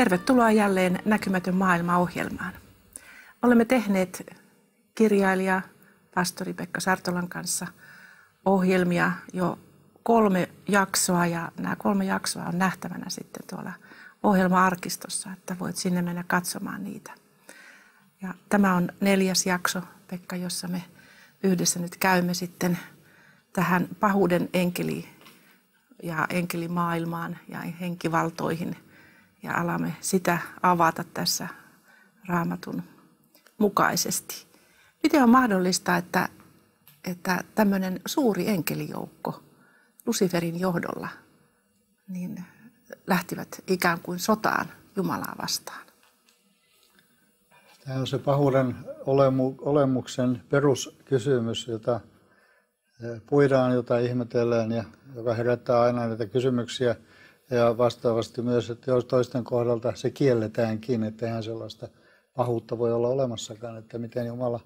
Tervetuloa jälleen Näkymätön maailma ohjelmaan. Olemme tehneet kirjailija pastori Pekka Sartolan kanssa ohjelmia jo kolme jaksoa ja nämä kolme jaksoa on nähtävänä sitten tuolla ohjelma-arkistossa, että voit sinne mennä katsomaan niitä. Ja tämä on neljäs jakso, Pekka, jossa me yhdessä nyt käymme sitten tähän pahuuden enkeli ja enkelimaailmaan ja henkivaltoihin ja alamme sitä avata tässä raamatun mukaisesti. Miten on mahdollista, että, että tämmöinen suuri enkelijoukko Luciferin johdolla niin lähtivät ikään kuin sotaan Jumalaa vastaan? Tämä on se pahuuden olemu, olemuksen peruskysymys, jota eh, puidaan, jota ihmetellään ja joka herättää aina näitä kysymyksiä. Ja vastaavasti myös, että jos toisten kohdalta se kielletäänkin, että eihän sellaista pahuutta voi olla olemassakaan, että miten Jumala,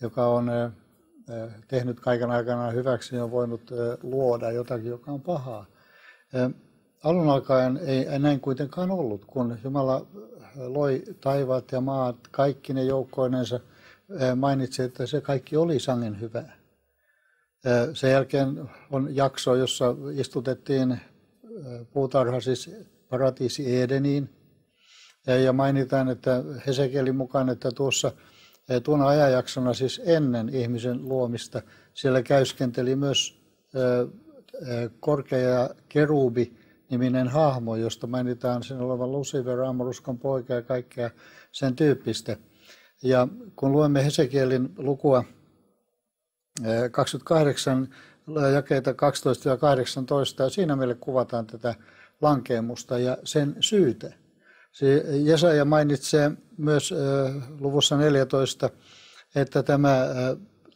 joka on eh, eh, tehnyt kaiken aikana hyväksi, on voinut luoda jotakin, joka on pahaa. Alun alkaen ei näin kuitenkaan ollut, kun Jumala loi taivaat ja maat, kaikki ne joukkoinensa, mainitsi, että se kaikki oli sangen hyvää. Sen jälkeen on jakso, jossa istutettiin puutarha, siis paratiisi Edeniin. Ja mainitaan, että Hesekielin mukaan, että tuossa tuona ajanjaksona, siis ennen ihmisen luomista, siellä käyskenteli myös korkea kerubi, niminen hahmo, josta mainitaan sen olevan Lucifer, Amoruskon poika ja kaikkea sen tyyppistä. Ja kun luemme Hesekielin lukua 28, eh, jakeita 12 ja 18, ja siinä meille kuvataan tätä lankeemusta ja sen syytä. Jesaja mainitsee myös luvussa 14, että tämä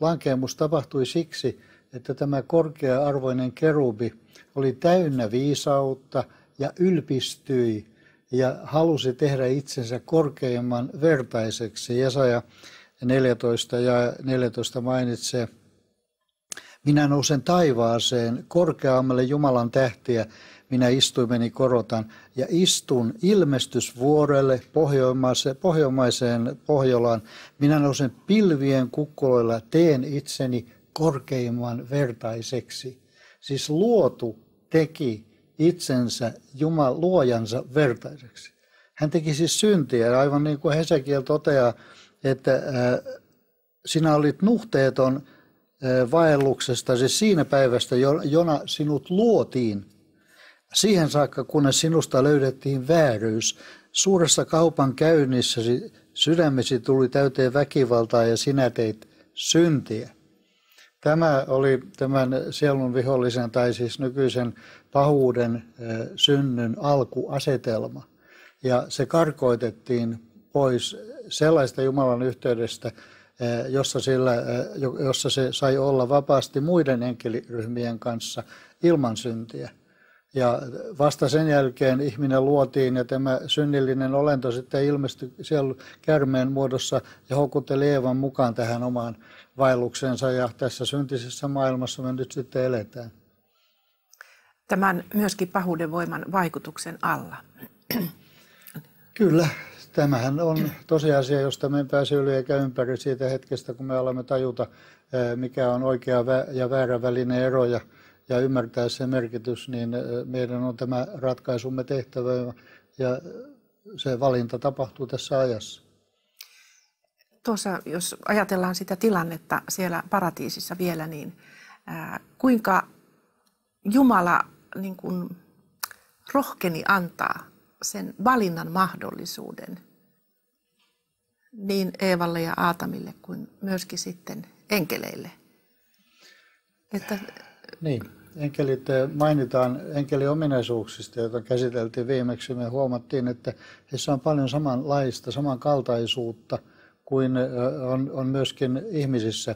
lankeemus tapahtui siksi, että tämä korkea-arvoinen kerubi oli täynnä viisautta ja ylpistyi ja halusi tehdä itsensä korkeimman vertaiseksi. Jesaja 14 ja 14 mainitsee, minä nousen taivaaseen korkeammalle Jumalan tähtiä, minä istuimeni korotan ja istun ilmestysvuorelle pohjoimaiseen, pohjoimaiseen Pohjolaan. Minä nousen pilvien kukkuloilla, teen itseni korkeimman vertaiseksi. Siis luotu teki itsensä Jumal, luojansa vertaiseksi. Hän teki siis syntiä, aivan niin kuin Hesekiel toteaa, että sinä olit nuhteeton äh, vaelluksesta, siis siinä päivästä, jona sinut luotiin, siihen saakka, kunnes sinusta löydettiin vääryys. Suuressa kaupan käynnissä sydämesi tuli täyteen väkivaltaa ja sinä teit syntiä. Tämä oli tämän sielun vihollisen tai siis nykyisen pahuuden synnyn alkuasetelma. Ja se karkoitettiin pois sellaista Jumalan yhteydestä, jossa, sillä, jossa se sai olla vapaasti muiden enkeliryhmien kanssa ilman syntiä. Ja vasta sen jälkeen ihminen luotiin ja tämä synnillinen olento sitten ilmestyi siellä kärmeen muodossa ja houkutteli Eevan mukaan tähän omaan vaelluksensa ja tässä syntisessä maailmassa me nyt sitten eletään. Tämän myöskin pahuuden voiman vaikutuksen alla. Kyllä, tämähän on tosiasia, josta me en pääse yli eikä ympäri siitä hetkestä, kun me alamme tajuta, mikä on oikea ja väärä välinen ero ja, ja ymmärtää sen merkitys, niin meidän on tämä ratkaisumme tehtävä ja se valinta tapahtuu tässä ajassa. Tuossa, jos ajatellaan sitä tilannetta siellä paratiisissa vielä, niin ää, kuinka Jumala niin kuin rohkeni antaa sen valinnan mahdollisuuden niin Eevalle ja Aatamille kuin myöskin sitten enkeleille. Että... Niin, enkelit mainitaan enkeliominaisuuksista, joita käsiteltiin viimeksi. Me huomattiin, että heissä on paljon samanlaista, samankaltaisuutta – kuin on, on myöskin ihmisissä.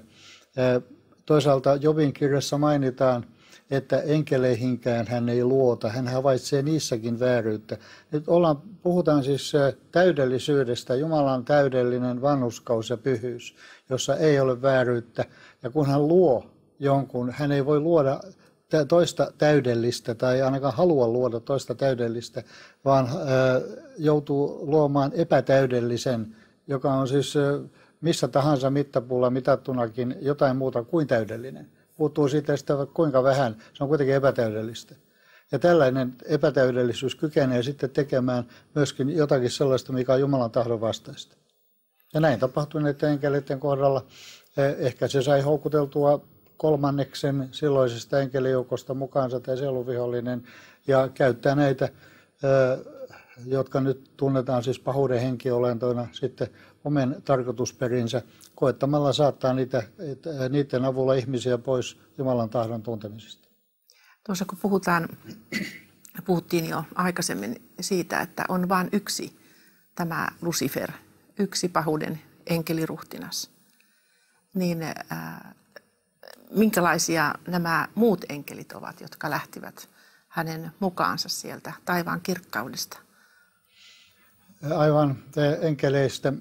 Toisaalta Jobin kirjassa mainitaan, että enkeleihinkään hän ei luota, hän havaitsee niissäkin vääryyttä. Nyt ollaan, puhutaan siis täydellisyydestä, Jumalan täydellinen vanhuskaus ja pyhyys, jossa ei ole vääryyttä. Ja kun hän luo jonkun, hän ei voi luoda toista täydellistä tai ainakaan halua luoda toista täydellistä, vaan joutuu luomaan epätäydellisen, joka on siis missä tahansa mittapuulla mitattunakin jotain muuta kuin täydellinen. Puuttuu siitä sitä kuinka vähän, se on kuitenkin epätäydellistä. Ja tällainen epätäydellisyys kykenee sitten tekemään myöskin jotakin sellaista, mikä on Jumalan tahdon vastaista. Ja näin tapahtui näiden enkeleiden kohdalla. Ehkä se sai houkuteltua kolmanneksen silloisesta enkelijoukosta mukaansa tai sieluvihollinen ja käyttää näitä, jotka nyt tunnetaan siis pahuuden henkiolentoina sitten omen tarkoitusperinsä koettamalla saattaa niitä, niiden avulla ihmisiä pois Jumalan tahdon tuntemisesta. Tuossa kun puhutaan, puhuttiin jo aikaisemmin siitä, että on vain yksi tämä Lucifer, yksi pahuuden enkeliruhtinas, niin äh, minkälaisia nämä muut enkelit ovat, jotka lähtivät hänen mukaansa sieltä taivaan kirkkaudesta? Aivan enkeleistä,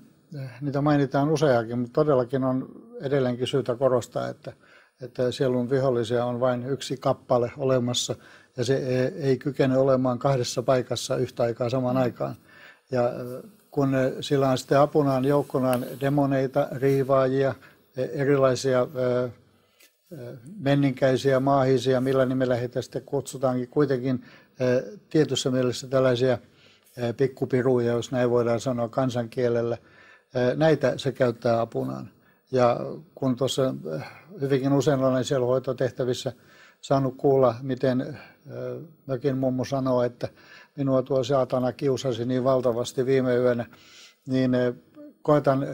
niitä mainitaan useakin, mutta todellakin on edelleenkin syytä korostaa, että, että sielun vihollisia on vain yksi kappale olemassa ja se ei kykene olemaan kahdessa paikassa yhtä aikaa samaan aikaan. Ja kun sillä on sitten apunaan joukkonaan demoneita, riivaajia, erilaisia menninkäisiä, maahisia, millä nimellä heitä sitten kutsutaankin, kuitenkin tietyssä mielessä tällaisia pikkupiruja, jos näin voidaan sanoa kansankielellä. Näitä se käyttää apunaan. Ja kun tuossa hyvinkin usein olen siellä hoitotehtävissä saanut kuulla, miten mökin mummo sanoo, että minua tuo saatana kiusasi niin valtavasti viime yönä, niin koetan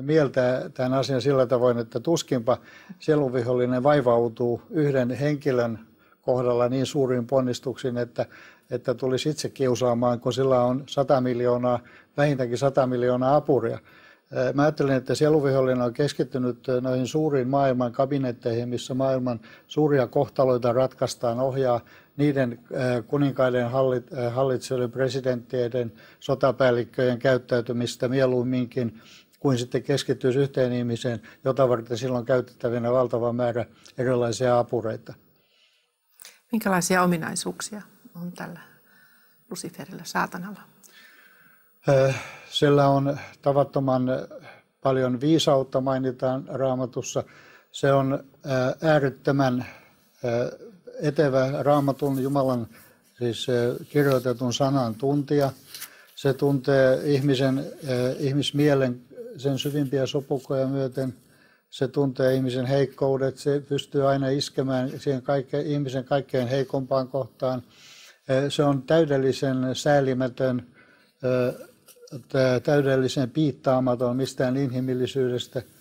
mieltää tämän asian sillä tavoin, että tuskinpa sielunvihollinen vaivautuu yhden henkilön kohdalla niin suuriin ponnistuksiin, että, että tulisi itse kiusaamaan, kun sillä on 100 miljoonaa, vähintäänkin 100 miljoonaa apuria. Mä ajattelen, että sieluvihollinen on keskittynyt noihin suuriin maailman kabinetteihin, missä maailman suuria kohtaloita ratkaistaan, ohjaa niiden kuninkaiden hallitsijoiden, presidenttien, sotapäällikköjen käyttäytymistä mieluumminkin kuin sitten keskittyisi yhteen ihmiseen, jota varten silloin käytettävinä valtava määrä erilaisia apureita. Minkälaisia ominaisuuksia on tällä Luciferilla, saatanalla? Sillä on tavattoman paljon viisautta, mainitaan raamatussa. Se on äärettömän etevä raamatun Jumalan siis kirjoitetun sanan tuntija. Se tuntee ihmisen, ihmismielen sen syvimpiä sopukoja myöten. Se tuntee ihmisen heikkoudet. Se pystyy aina iskemään siihen kaikkein, ihmisen kaikkein heikompaan kohtaan. Se on täydellisen säälimätön, täydellisen piittaamaton mistään inhimillisyydestä –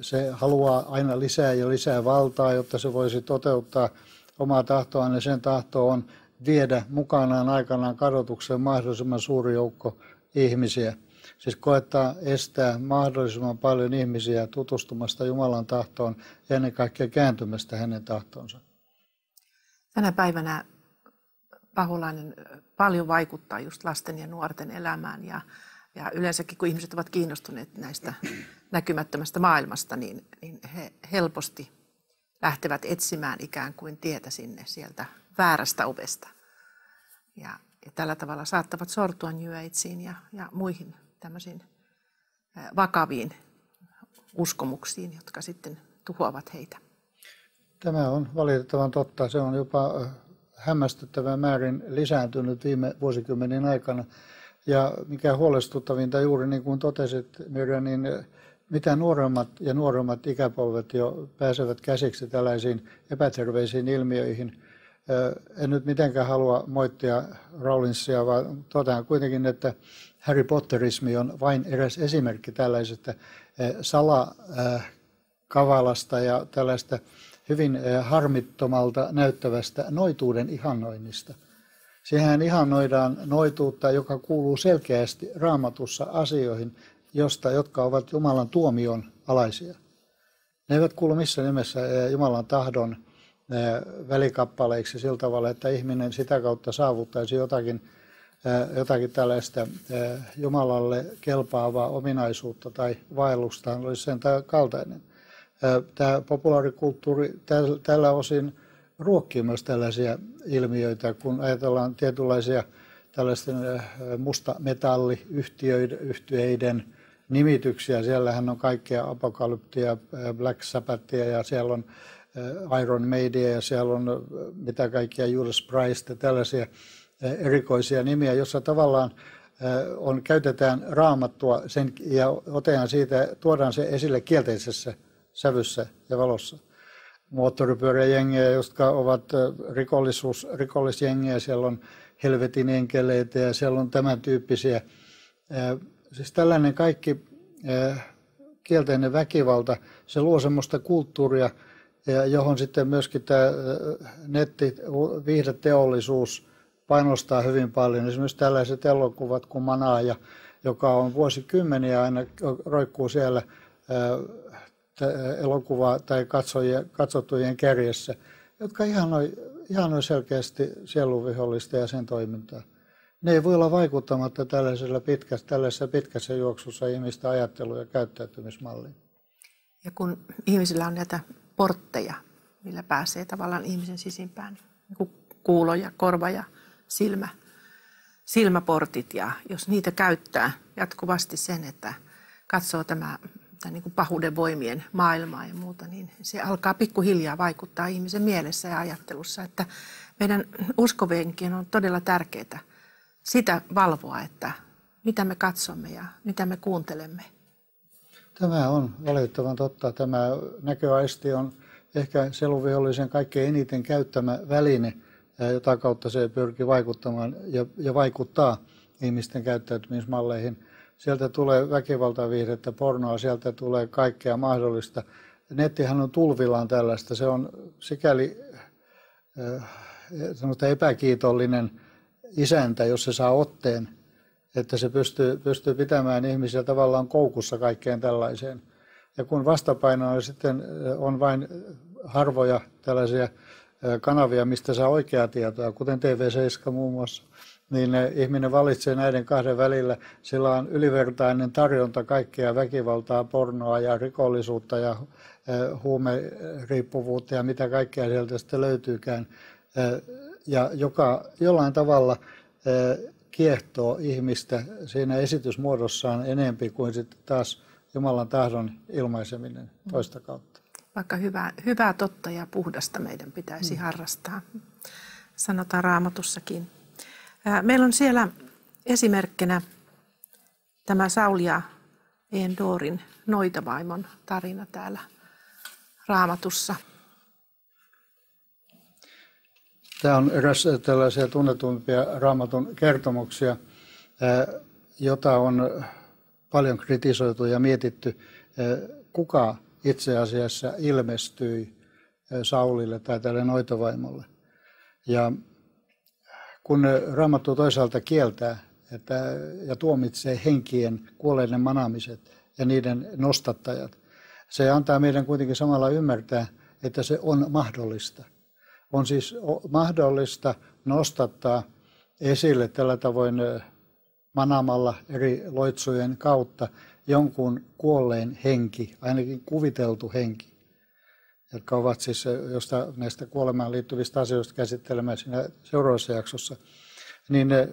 se haluaa aina lisää ja lisää valtaa, jotta se voisi toteuttaa omaa tahtoaan, ja sen tahto on viedä mukanaan aikanaan kadotuksen mahdollisimman suuri joukko ihmisiä. Siis koettaa estää mahdollisimman paljon ihmisiä tutustumasta Jumalan tahtoon ja ennen kaikkea kääntymästä hänen tahtoonsa. Tänä päivänä paholainen paljon vaikuttaa just lasten ja nuorten elämään ja ja yleensäkin, kun ihmiset ovat kiinnostuneet näistä näkymättömästä maailmasta, niin, niin he helposti lähtevät etsimään ikään kuin tietä sinne sieltä väärästä ovesta. Ja, ja tällä tavalla saattavat sortua Ageen ja, ja muihin tämmöisiin vakaviin uskomuksiin, jotka sitten tuhoavat heitä. Tämä on valitettavan totta. Se on jopa hämmästyttävän määrin lisääntynyt viime vuosikymmenen aikana. Ja mikä huolestuttavinta juuri niin kuin totesit Mirja, niin mitä nuoremmat ja nuoremmat ikäpolvet jo pääsevät käsiksi tällaisiin epäterveisiin ilmiöihin. En nyt mitenkään halua moittia Rowlingsia, vaan totean kuitenkin, että Harry Potterismi on vain eräs esimerkki tällaisesta salakavalasta ja tällaista hyvin harmittomalta näyttävästä noituuden ihannoinnista. Sehän ihannoidaan noituutta, joka kuuluu selkeästi raamatussa asioihin, josta, jotka ovat Jumalan tuomion alaisia. Ne eivät kuulu missään nimessä Jumalan tahdon välikappaleiksi sillä tavalla, että ihminen sitä kautta saavuttaisi jotakin, jotakin tällaista Jumalalle kelpaavaa ominaisuutta tai vaellustaan olisi sen kaltainen. Tämä populaarikulttuuri tällä osin ruokkii myös tällaisia ilmiöitä, kun ajatellaan tietynlaisia tällaisten musta metalliyhtiöiden nimityksiä. Siellähän on kaikkea apokalyptia, Black Sabbathia ja siellä on Iron Maidia ja siellä on mitä kaikkia Judas Price ja tällaisia erikoisia nimiä, jossa tavallaan on, käytetään raamattua sen, ja otetaan siitä, tuodaan se esille kielteisessä sävyssä ja valossa. Moottoripyöräjengejä, jotka ovat rikollisuus, rikollisjengejä, siellä on helvetin enkeleitä ja siellä on tämän tyyppisiä. Siis tällainen kaikki kielteinen väkivalta, se luo semmoista kulttuuria, johon sitten myöskin tämä netti, viihdeteollisuus painostaa hyvin paljon. Esimerkiksi tällaiset elokuvat kuin Manaaja, joka on vuosikymmeniä aina roikkuu siellä elokuva- tai katsojien, katsottujen kärjessä, jotka ihanoi, ihanoi selkeästi sielunvihollista ja sen toimintaa. Ne ei voi olla vaikuttamatta tällaisella pitkässä, tällaisessa pitkässä juoksussa ihmistä ajattelu- ja käyttäytymismalliin. Ja kun ihmisillä on näitä portteja, millä pääsee tavallaan ihmisen sisimpään, niin kuulo ja korva ja silmä, silmäportit, ja jos niitä käyttää jatkuvasti sen, että katsoo tämä tai niin kuin pahuuden voimien maailmaa ja muuta, niin se alkaa pikkuhiljaa vaikuttaa ihmisen mielessä ja ajattelussa, että meidän uskovenkien on todella tärkeää sitä valvoa, että mitä me katsomme ja mitä me kuuntelemme. Tämä on valitettavan totta. Tämä näköaisti on ehkä seluvihollisen kaikkein eniten käyttämä väline, jota kautta se pyrkii vaikuttamaan ja, ja vaikuttaa ihmisten käyttäytymismalleihin. Sieltä tulee väkivaltaviihdettä, pornoa, sieltä tulee kaikkea mahdollista. Nettihän on tulvillaan tällaista. Se on sikäli äh, epäkiitollinen isäntä, jos se saa otteen, että se pystyy, pystyy pitämään ihmisiä tavallaan koukussa kaikkeen tällaiseen. Ja kun vastapainoa sitten on vain harvoja tällaisia kanavia, mistä saa oikeaa tietoa, kuten TV7 muun muassa, niin ihminen valitsee näiden kahden välillä. Sillä on ylivertainen tarjonta kaikkea väkivaltaa, pornoa ja rikollisuutta ja huumeriippuvuutta ja mitä kaikkea sieltä sitten löytyykään. Ja joka jollain tavalla kiehtoo ihmistä siinä esitysmuodossaan enempi kuin sitten taas Jumalan tahdon ilmaiseminen toista kautta. Vaikka hyvää, hyvää totta ja puhdasta meidän pitäisi hmm. harrastaa, sanotaan raamatussakin. Meillä on siellä esimerkkinä tämä Saulia Endorin noitavaimon tarina täällä raamatussa. Tämä on eräs tällaisia tunnetumpia raamatun kertomuksia, jota on paljon kritisoitu ja mietitty, kuka itse asiassa ilmestyi Saulille tai tälle noitovaimolle. Ja kun Raamattu toisaalta kieltää että, ja tuomitsee henkien kuolleiden manamiset ja niiden nostattajat, se antaa meidän kuitenkin samalla ymmärtää, että se on mahdollista. On siis mahdollista nostattaa esille tällä tavoin manamalla eri loitsujen kautta jonkun kuolleen henki, ainakin kuviteltu henki jotka ovat siis, josta näistä kuolemaan liittyvistä asioista käsittelemään siinä seuraavassa jaksossa, niin eh,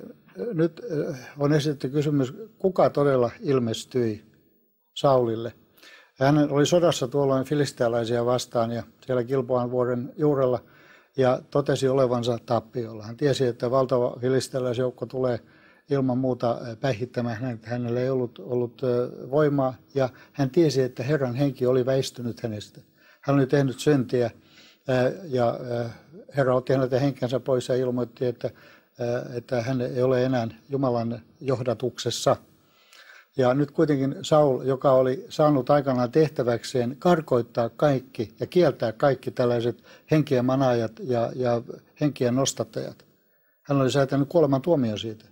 nyt eh, on esitetty kysymys, kuka todella ilmestyi Saulille. Hän oli sodassa tuolloin filistealaisia vastaan ja siellä Kilpoan vuoden juurella ja totesi olevansa tappiolla. Hän tiesi, että valtava filistealaisjoukko tulee ilman muuta eh, päihittämään Hänellä ei ollut, ollut voimaa ja hän tiesi, että Herran henki oli väistynyt hänestä. Hän oli tehnyt syntiä ja Herra otti häneltä henkensä pois ja ilmoitti, että, että hän ei ole enää Jumalan johdatuksessa. Ja nyt kuitenkin Saul, joka oli saanut aikanaan tehtäväkseen karkoittaa kaikki ja kieltää kaikki tällaiset henkien manajat ja, ja henkien nostattajat. Hän oli säätänyt kuoleman tuomio siitä.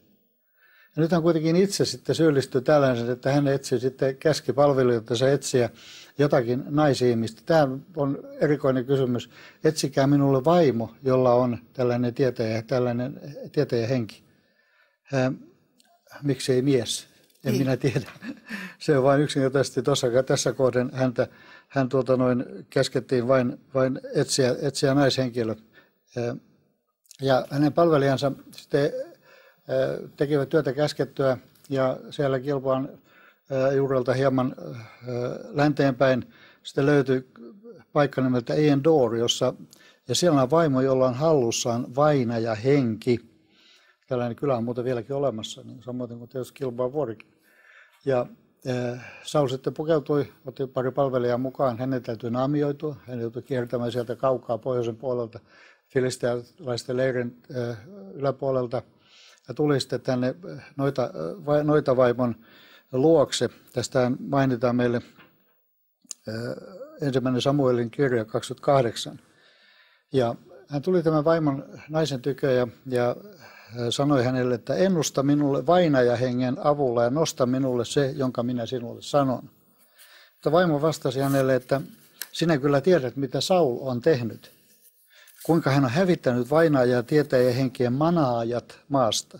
Ja nyt hän kuitenkin itse sitten syyllistyi tällaisen, että hän etsi sitten käski palvelijoita etsiä jotakin naisihmistä. Tämä on erikoinen kysymys. Etsikää minulle vaimo, jolla on tällainen tietäjä, tällainen tietäjä henki. Miksi ei mies? En niin. minä tiedä. Se on vain yksinkertaisesti tuossa, tässä kohden häntä, hän tuota noin käskettiin vain, vain etsiä, etsiä naishenkilö. Ja hänen palvelijansa sitten tekivät työtä käskettyä ja siellä Kilpaan juurelta hieman länteenpäin sitten löytyi paikka nimeltä Ian Door, jossa, ja siellä on vaimo, jolla on hallussaan vaina ja henki. Tällainen kylä on muuten vieläkin olemassa, niin samoin kuin tietysti Kilpaan vuorikin. Ja Saul sitten pukeutui, otti pari palvelijaa mukaan, hänen täytyy naamioitua, hän joutui kiertämään sieltä kaukaa pohjoisen puolelta filistealaisten leirin yläpuolelta ja tuli sitten tänne noita, noita vaimon luokse. Tästä mainitaan meille ensimmäinen Samuelin kirja 28. Ja hän tuli tämän vaimon naisen tykö ja, ja sanoi hänelle, että ennusta minulle vainajahengen avulla ja nosta minulle se, jonka minä sinulle sanon. Mutta vaimo vastasi hänelle, että sinä kyllä tiedät, mitä Saul on tehnyt. Kuinka hän on hävittänyt vainaajaa tietäjä henkien manaajat maasta.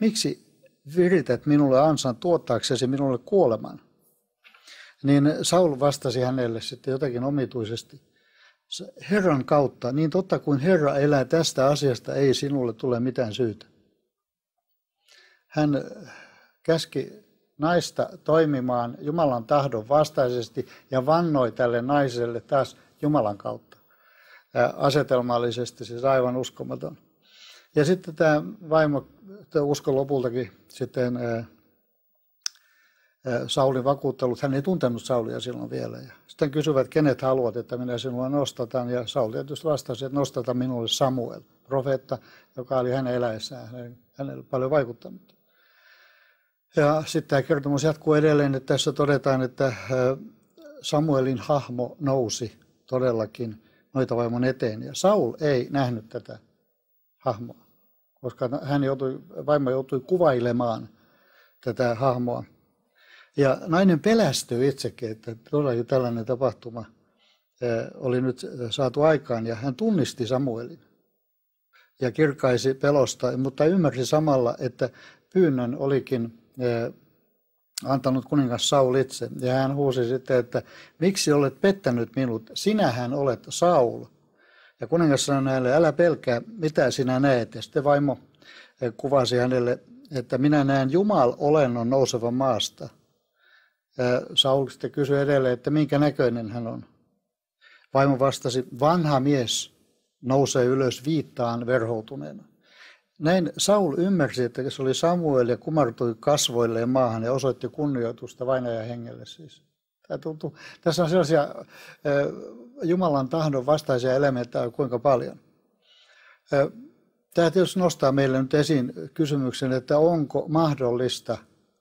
Miksi virität minulle ansan tuottaaksesi minulle kuoleman? Niin Saul vastasi hänelle sitten jotakin omituisesti. Herran kautta, niin totta kuin Herra elää tästä asiasta, ei sinulle tule mitään syytä. Hän käski naista toimimaan Jumalan tahdon vastaisesti ja vannoi tälle naiselle taas Jumalan kautta. Asetelmallisesti siis aivan uskomaton. Ja sitten tämä vaimo usko lopultakin sitten Saulin vakuuttelut. Hän ei tuntenut Saulia silloin vielä. Ja sitten kysyvät, kenet haluat, että minä sinua nostatan. Ja Sauli tietysti vastasi, että nostata minulle Samuel, profeetta, joka oli hänen eläessään. Hänelle paljon vaikuttanut. Ja sitten tämä kertomus jatkuu edelleen, että tässä todetaan, että Samuelin hahmo nousi todellakin noita vaimon eteen. Ja Saul ei nähnyt tätä hahmoa, koska hän joutui, vaimo joutui kuvailemaan tätä hahmoa. Ja nainen pelästyi itsekin, että todellakin tällainen tapahtuma oli nyt saatu aikaan ja hän tunnisti Samuelin ja kirkaisi pelosta, mutta ymmärsi samalla, että pyynnön olikin antanut kuningas Saul itse. Ja hän huusi sitten, että miksi olet pettänyt minut? Sinähän olet Saul. Ja kuningas sanoi hänelle, älä pelkää, mitä sinä näet. Ja sitten vaimo kuvasi hänelle, että minä näen Jumal olennon nousevan maasta. Ja Saul sitten kysyi edelleen, että minkä näköinen hän on. Vaimo vastasi, vanha mies nousee ylös viittaan verhoutuneena. Näin Saul ymmärsi, että se oli Samuel ja kumartui kasvoilleen maahan ja osoitti kunnioitusta vainajan hengelle siis. Tuntuu, tässä on sellaisia Jumalan tahdon vastaisia elementtejä kuinka paljon. Tämä tietysti nostaa meille nyt esiin kysymyksen, että onko mahdollista,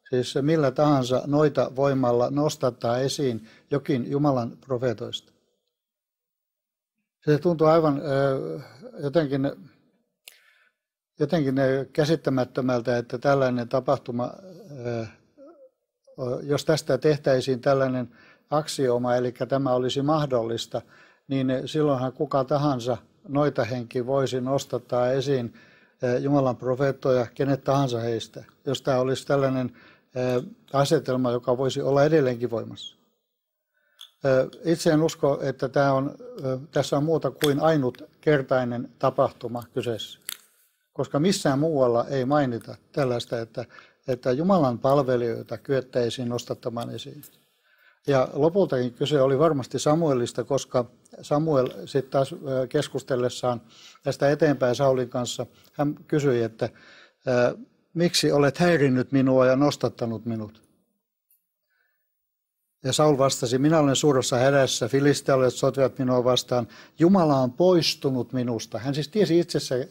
siis millä tahansa noita voimalla nostattaa esiin jokin Jumalan profeetoista. Se tuntuu aivan jotenkin jotenkin käsittämättömältä, että tällainen tapahtuma, jos tästä tehtäisiin tällainen aksioma, eli tämä olisi mahdollista, niin silloinhan kuka tahansa noita henki voisi nostattaa esiin Jumalan profeettoja, kenet tahansa heistä, jos tämä olisi tällainen asetelma, joka voisi olla edelleenkin voimassa. Itse en usko, että tämä on, tässä on muuta kuin ainutkertainen tapahtuma kyseessä koska missään muualla ei mainita tällaista, että, että Jumalan palvelijoita kyettäisiin nostattamaan esiin. Ja lopultakin kyse oli varmasti Samuelista, koska Samuel sitten taas keskustellessaan tästä eteenpäin Saulin kanssa, hän kysyi, että miksi olet häirinnyt minua ja nostattanut minut? Ja Saul vastasi, minä olen suuressa hädässä, filistealaiset sotivat minua vastaan, Jumala on poistunut minusta. Hän siis tiesi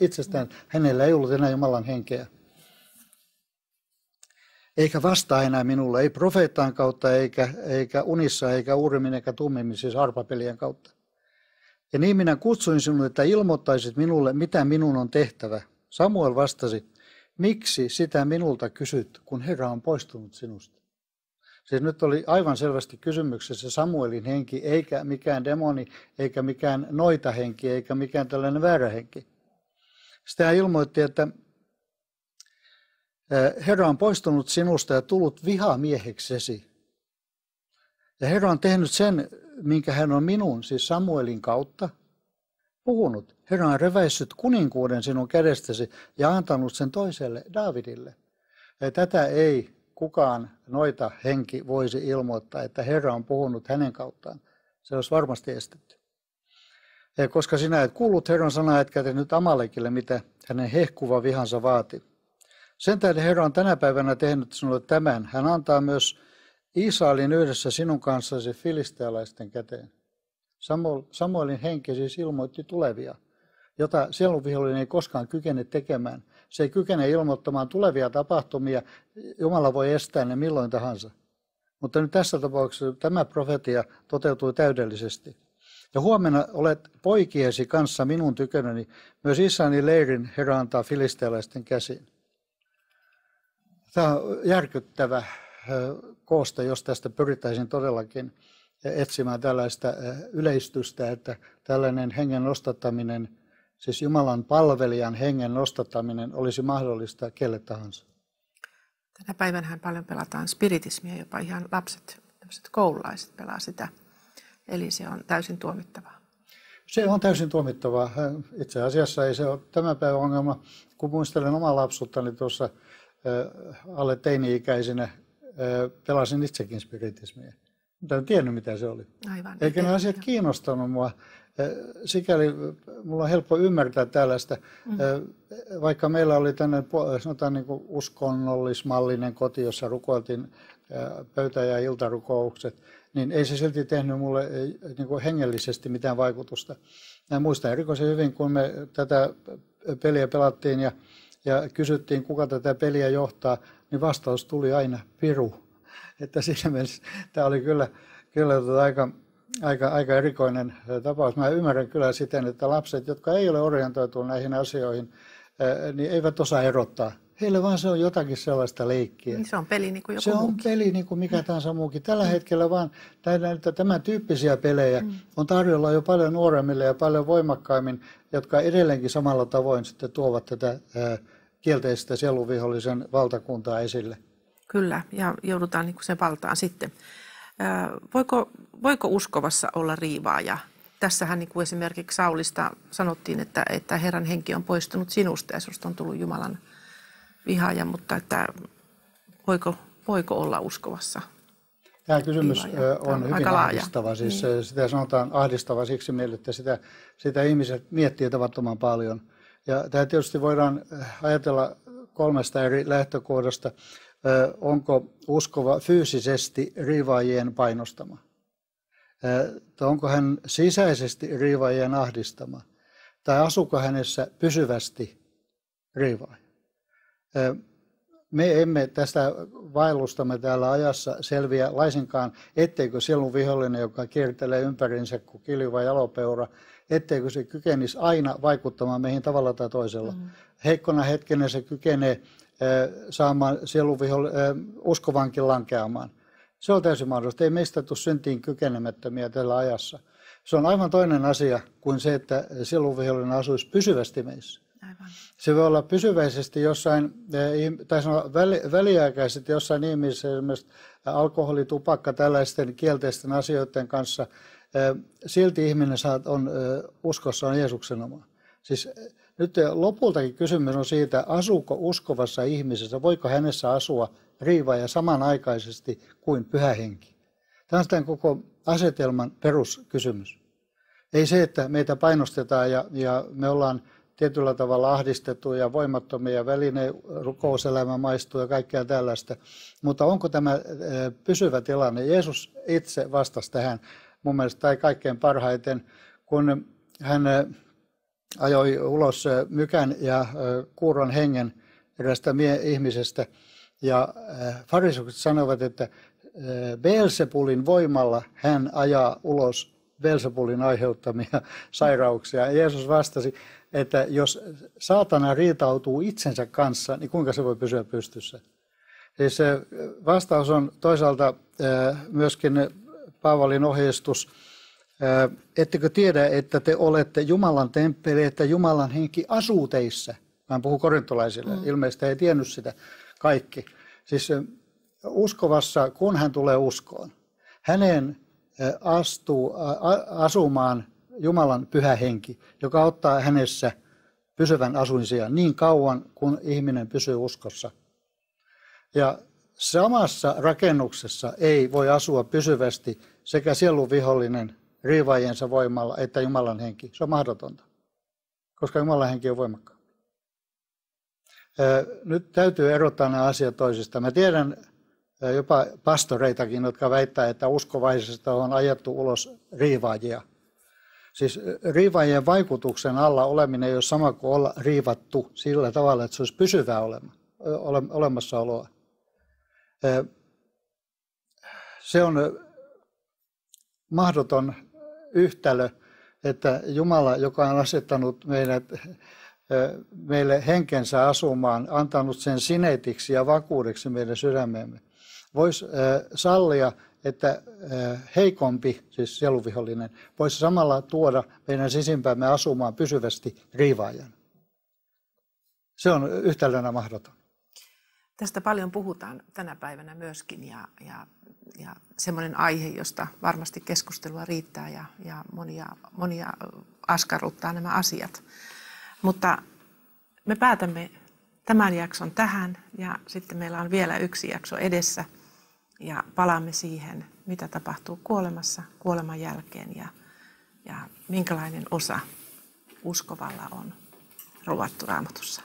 itsestään, hänellä ei ollut enää Jumalan henkeä. Eikä vastaa enää minulle, ei profeettaan kautta, eikä, eikä unissa, eikä uurimin, eikä tummimmin, siis arpapelien kautta. Ja niin minä kutsuin sinulle, että ilmoittaisit minulle, mitä minun on tehtävä. Samuel vastasi, miksi sitä minulta kysyt, kun Herra on poistunut sinusta? Siis nyt oli aivan selvästi kysymyksessä Samuelin henki, eikä mikään demoni, eikä mikään noita henki, eikä mikään tällainen väärä henki. Sitten hän ilmoitti, että Herra on poistunut sinusta ja tullut vihamieheksesi. Ja Herra on tehnyt sen, minkä hän on minun, siis Samuelin kautta, puhunut. Herra on reväissyt kuninkuuden sinun kädestäsi ja antanut sen toiselle Davidille. Ja tätä ei kukaan noita henki voisi ilmoittaa, että Herra on puhunut hänen kauttaan. Se olisi varmasti estetty. Ja koska sinä et kuullut Herran sanaa, etkä nyt Amalekille, mitä hänen hehkuva vihansa vaati. Sen tähden Herra on tänä päivänä tehnyt sinulle tämän. Hän antaa myös Israelin yhdessä sinun kanssasi filistealaisten käteen. Samuelin henki siis ilmoitti tulevia, jota sielunvihollinen ei koskaan kykene tekemään. Se ei kykene ilmoittamaan tulevia tapahtumia. Jumala voi estää ne milloin tahansa. Mutta nyt tässä tapauksessa tämä profetia toteutui täydellisesti. Ja huomenna olet poikiesi kanssa minun tykönäni. Myös isäni leirin Herra antaa filistealaisten käsiin. Tämä on järkyttävä koosta, jos tästä pyrittäisiin todellakin etsimään tällaista yleistystä, että tällainen hengen nostattaminen, siis Jumalan palvelijan hengen nostattaminen olisi mahdollista kelle tahansa. Tänä päivänä paljon pelataan spiritismia, jopa ihan lapset, koululaiset pelaa sitä. Eli se on täysin tuomittavaa. Se on täysin tuomittavaa. Itse asiassa ei se ole tämän päivän ongelma. Kun muistelen omaa lapsuutta, niin tuossa alle teini-ikäisenä pelasin itsekin spiritismiä. Mutta en tiennyt, mitä se oli. Aivan. Eikä ne asiat kiinnostanut mua. Sikäli mulla on helppo ymmärtää tällaista, mm. vaikka meillä oli tänne sanotaan niin kuin uskonnollismallinen koti, jossa rukoiltiin pöytä- ja iltarukoukset, niin ei se silti tehnyt mulle niin kuin hengellisesti mitään vaikutusta. Mä muistan erikoisen hyvin, kun me tätä peliä pelattiin ja, ja kysyttiin, kuka tätä peliä johtaa, niin vastaus tuli aina Piru. Että siinä mielessä tämä oli kyllä, kyllä tota aika, aika, aika erikoinen tapaus. Mä ymmärrän kyllä siten, että lapset, jotka ei ole orientoituneet näihin asioihin, niin eivät osaa erottaa Heille vaan se on jotakin sellaista leikkiä. Niin se on peli niin kuin joku Se on muukin. peli niin kuin mikä tahansa muukin. Tällä hetkellä vaan näitä, tämän tyyppisiä pelejä mm. on tarjolla jo paljon nuoremmille ja paljon voimakkaimmin, jotka edelleenkin samalla tavoin sitten tuovat tätä kielteistä sieluvihollisen valtakuntaa esille. Kyllä, ja joudutaan niin kuin sen valtaan sitten. Voiko, voiko uskovassa olla riivaaja? Tässähän niin kuin esimerkiksi Saulista sanottiin, että, että Herran henki on poistunut sinusta ja sinusta on tullut Jumalan vihaaja, mutta että voiko, voiko olla uskovassa? Tämä kysymys vihaaja. on hyvin ahdistava. Siis niin. Sitä sanotaan ahdistava siksi mielessä, että sitä, sitä ihmiset miettii tavattoman paljon. Ja tämä tietysti voidaan ajatella kolmesta eri lähtökohdasta. Onko uskova fyysisesti riivaajien painostama? Onko hän sisäisesti riivaajien ahdistama? Tai asuuko hänessä pysyvästi riivaaja? me emme tästä vaellustamme täällä ajassa selviä laisinkaan, etteikö sielun vihollinen, joka kiertelee ympärinsä kuin kiljuva jalopeura, etteikö se kykenisi aina vaikuttamaan meihin tavalla tai toisella. Mm. Heikkona hetkenä se kykenee saamaan sielun uskovankin lankeamaan. Se on täysin mahdollista. Ei meistä tule syntiin kykenemättömiä tällä ajassa. Se on aivan toinen asia kuin se, että sielun vihollinen asuisi pysyvästi meissä. Aivan. Se voi olla pysyväisesti jossain, eh, tai sanoa väliaikaisesti jossain ihmisessä, esimerkiksi alkoholi, tupakka, tällaisten kielteisten asioiden kanssa. Eh, silti ihminen on eh, uskossa Jeesuksen oma. Siis nyt lopultakin kysymys on siitä, asuuko uskovassa ihmisessä, voiko hänessä asua riivaaja samanaikaisesti kuin pyhä henki. Tämä on tämän koko asetelman peruskysymys. Ei se, että meitä painostetaan ja, ja me ollaan tietyllä tavalla ahdistettu ja voimattomia väline, rukouselämä maistuu ja kaikkea tällaista. Mutta onko tämä eh, pysyvä tilanne? Jeesus itse vastasi tähän mun mielestä tai kaikkein parhaiten, kun hän eh, ajoi ulos eh, mykän ja kuuron hengen erästä ihmisestä. Ja farisukset sanovat, että Beelzebulin voimalla hän ajaa ulos Beelzebulin aiheuttamia sairauksia. Jeesus vastasi, että jos saatana riitautuu itsensä kanssa, niin kuinka se voi pysyä pystyssä? Siis vastaus on toisaalta myöskin Paavalin ohjeistus, ettekö tiedä, että te olette Jumalan temppeli, että Jumalan henki asuu teissä. Mä puhun korintolaisille, mm. ilmeisesti ei tiennyt sitä kaikki. Siis uskovassa, kun hän tulee uskoon, hänen astuu asumaan Jumalan pyhä henki, joka ottaa hänessä pysyvän asuinsijan niin kauan, kun ihminen pysyy uskossa. Ja samassa rakennuksessa ei voi asua pysyvästi sekä sielun vihollinen riivaajiensa voimalla että Jumalan henki. Se on mahdotonta, koska Jumalan henki on voimakkaan. Nyt täytyy erottaa nämä asiat toisista. Mä tiedän jopa pastoreitakin, jotka väittää, että uskovaisesta on ajettu ulos riivaajia. Siis riivaajien vaikutuksen alla oleminen ei ole sama kuin olla riivattu sillä tavalla, että se olisi pysyvää olema, ole, olemassaoloa. Se on mahdoton yhtälö, että Jumala, joka on asettanut meidät, meille henkensä asumaan, antanut sen sineetiksi ja vakuudeksi meidän sydämemme, voisi sallia, että heikompi, siis sieluvihollinen, voisi samalla tuoda meidän sisimpäämme asumaan pysyvästi riivaajan. Se on yhtälönä mahdoton. Tästä paljon puhutaan tänä päivänä myöskin ja, ja, ja semmoinen aihe, josta varmasti keskustelua riittää ja, ja monia, monia askarruttaa nämä asiat. Mutta me päätämme tämän jakson tähän ja sitten meillä on vielä yksi jakso edessä ja palaamme siihen, mitä tapahtuu kuolemassa, kuoleman jälkeen ja, ja minkälainen osa uskovalla on ruvattu raamatussa.